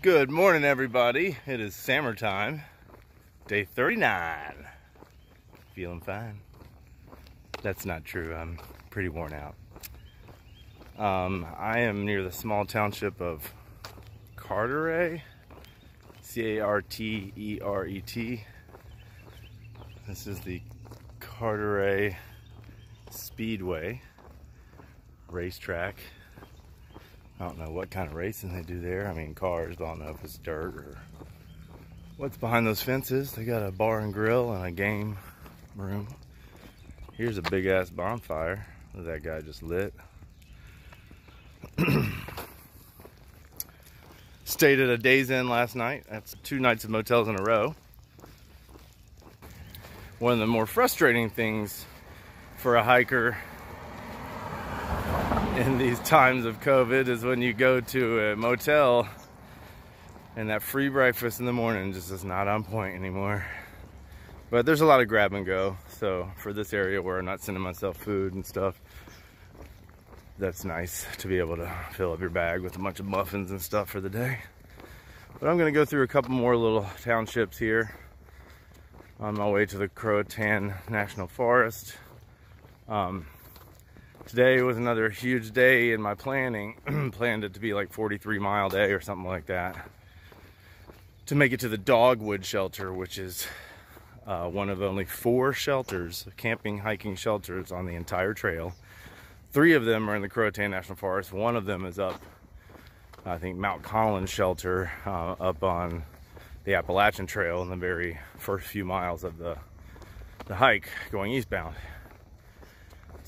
Good morning, everybody. It is Sammertime, day 39. Feeling fine. That's not true. I'm pretty worn out. Um, I am near the small township of Carteret, C-A-R-T-E-R-E-T. This is the Carteret Speedway racetrack. I don't know what kind of racing they do there. I mean, cars, I don't know if it's dirt or what's behind those fences. They got a bar and grill and a game room. Here's a big ass bonfire that, that guy just lit. Stayed at a Days Inn last night. That's two nights of motels in a row. One of the more frustrating things for a hiker in these times of COVID is when you go to a motel and that free breakfast in the morning just is not on point anymore. But there's a lot of grab and go. So for this area where I'm not sending myself food and stuff, that's nice to be able to fill up your bag with a bunch of muffins and stuff for the day. But I'm gonna go through a couple more little townships here on my way to the Croatan National Forest. Um, today was another huge day in my planning. Planned it to be like 43 mile day or something like that. To make it to the Dogwood Shelter, which is uh, one of only four shelters, camping, hiking shelters on the entire trail. Three of them are in the Croatan National Forest. One of them is up, I think, Mount Collins Shelter uh, up on the Appalachian Trail in the very first few miles of the, the hike going eastbound.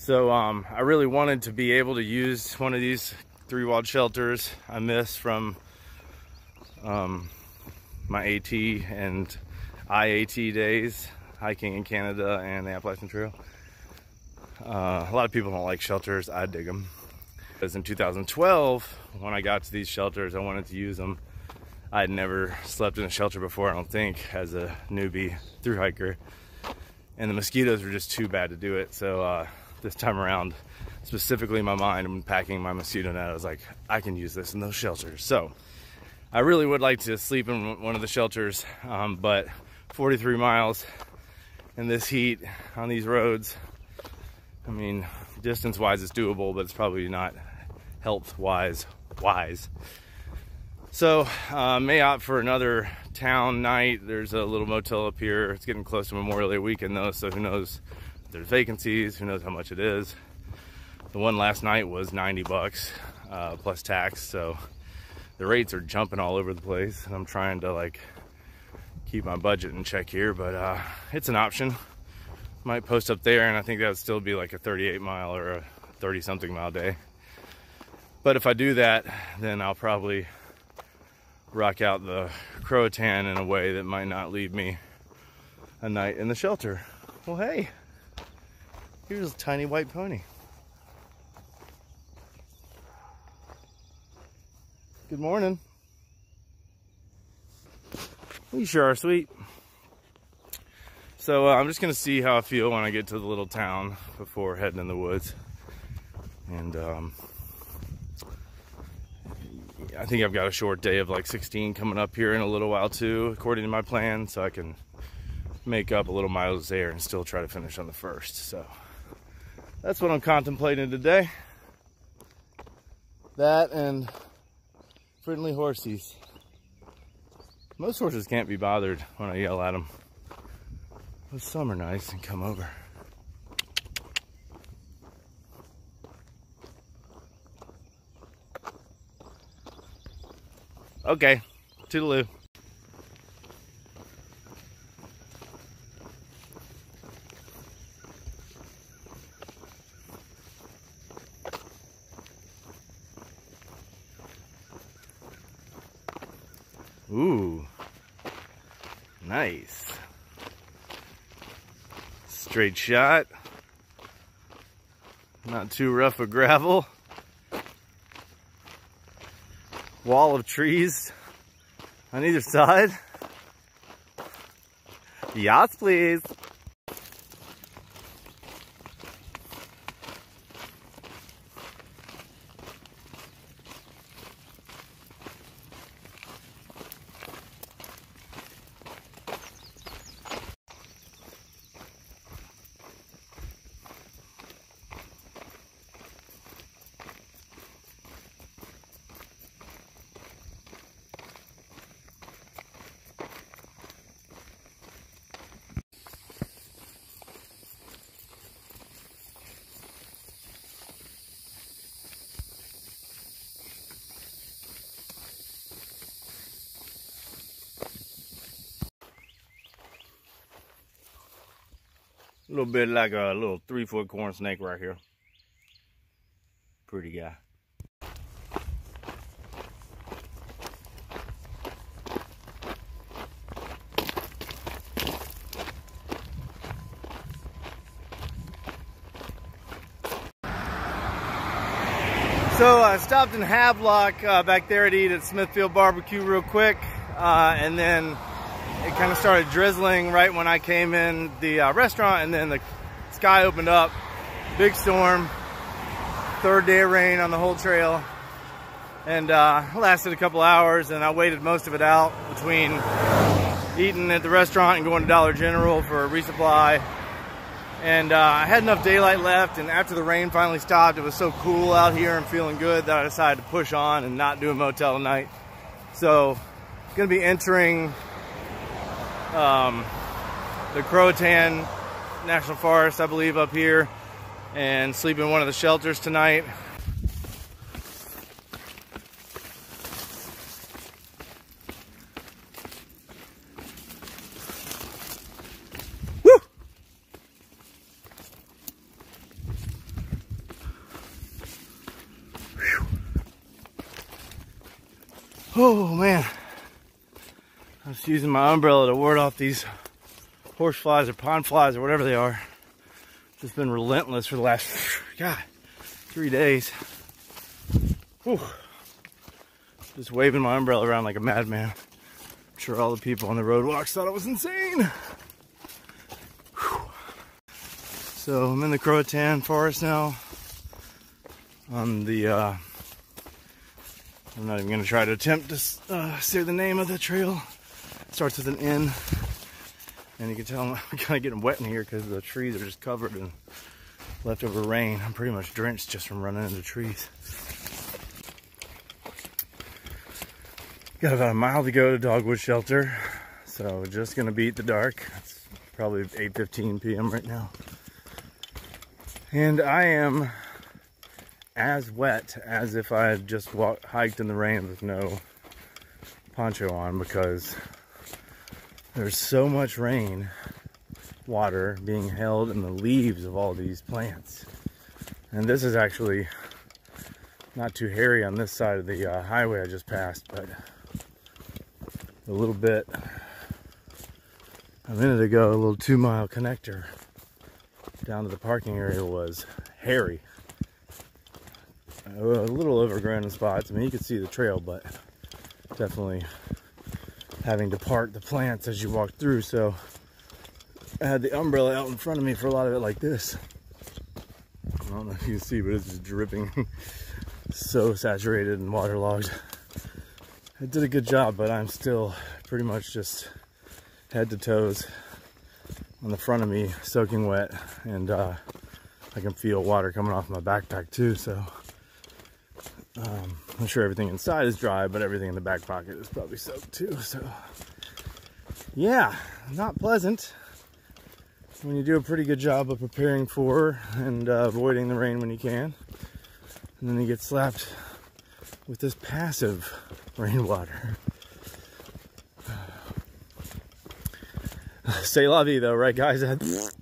So um, I really wanted to be able to use one of these three walled shelters I missed from um, my AT and IAT days, hiking in Canada and the Appalachian Trail. Uh, a lot of people don't like shelters, I dig them. Because in 2012, when I got to these shelters, I wanted to use them. I had never slept in a shelter before, I don't think, as a newbie through hiker. And the mosquitoes were just too bad to do it. So uh, this time around, specifically in my mind, I'm packing my mosquito net. I was like, I can use this in those shelters. So I really would like to sleep in one of the shelters, um, but 43 miles in this heat on these roads, I mean, distance wise, it's doable, but it's probably not health wise wise. So, uh, may opt for another town night. There's a little motel up here. It's getting close to Memorial Day weekend though, so who knows there's vacancies, who knows how much it is. The one last night was 90 bucks uh, plus tax, so the rates are jumping all over the place. And I'm trying to like keep my budget in check here, but uh, it's an option. Might post up there, and I think that would still be like a 38 mile or a 30 something mile day. But if I do that, then I'll probably rock out the Croatan in a way that might not leave me a night in the shelter. Well, hey. Here's a tiny white pony. Good morning. You sure are sweet. So uh, I'm just gonna see how I feel when I get to the little town before heading in the woods. And um, I think I've got a short day of like 16 coming up here in a little while too, according to my plan, so I can make up a little miles there and still try to finish on the first. So that's what I'm contemplating today. That and friendly horsies. Most horses can't be bothered when I yell at them. But some are nice and come over. Okay, toodaloo. Ooh, nice. Straight shot. Not too rough of gravel. Wall of trees on either side. Yachts, please. A little bit like a little three foot corn snake right here. Pretty guy. So I stopped in Havelock uh, back there to eat at Smithfield Barbecue real quick. Uh, and then it kind of started drizzling right when I came in the uh, restaurant and then the sky opened up. Big storm, third day of rain on the whole trail. And uh, lasted a couple hours and I waited most of it out between eating at the restaurant and going to Dollar General for a resupply. And uh, I had enough daylight left and after the rain finally stopped, it was so cool out here and feeling good that I decided to push on and not do a motel tonight. So, gonna be entering um, the Croatan National Forest, I believe, up here, and sleep in one of the shelters tonight. Oh man. I'm just using my umbrella to ward off these horse flies or pond flies or whatever they are. Just been relentless for the last, God, three days. Whew. Just waving my umbrella around like a madman. I'm sure all the people on the roadwalks thought I was insane. Whew. So I'm in the Croatan forest now. On the, uh, I'm not even gonna try to attempt to uh, say the name of the trail starts with an N. And you can tell I'm kind of getting wet in here because the trees are just covered in leftover rain. I'm pretty much drenched just from running into trees. Got about a mile to go to Dogwood Shelter. So just gonna beat the dark. It's probably 8.15 p.m. right now. And I am as wet as if I had just walked, hiked in the rain with no poncho on because there's so much rain water being held in the leaves of all these plants. And this is actually not too hairy on this side of the uh, highway I just passed, but a little bit a minute ago, a little two mile connector down to the parking area was hairy. A little overgrown in spots. I mean, you could see the trail, but definitely having to part the plants as you walk through. So I had the umbrella out in front of me for a lot of it like this. I don't know if you can see, but it's just dripping. so saturated and waterlogged. I did a good job, but I'm still pretty much just head to toes on the front of me, soaking wet, and uh, I can feel water coming off my backpack too, so um, I'm sure everything inside is dry, but everything in the back pocket is probably soaked too. So, yeah, not pleasant when you do a pretty good job of preparing for and uh, avoiding the rain when you can. And then you get slapped with this passive rainwater. Say la vie though, right guys?